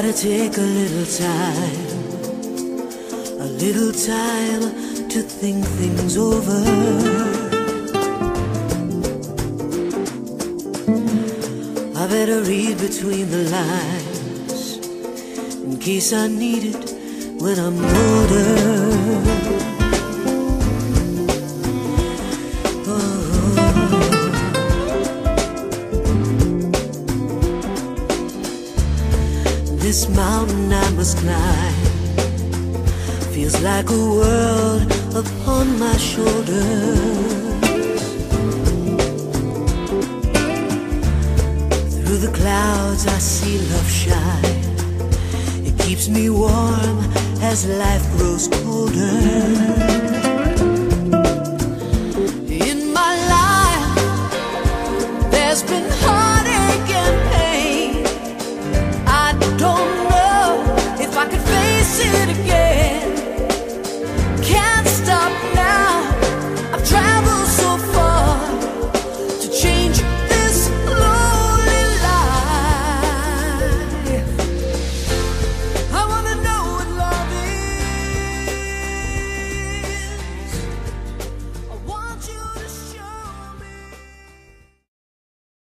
Gotta take a little time, a little time to think things over. I better read between the lines in case I need it when I'm older. Oh. This mountain I must climb feels like a world upon my shoulders. Through the clouds I see love shine. It keeps me warm as life grows colder. In my life, there's been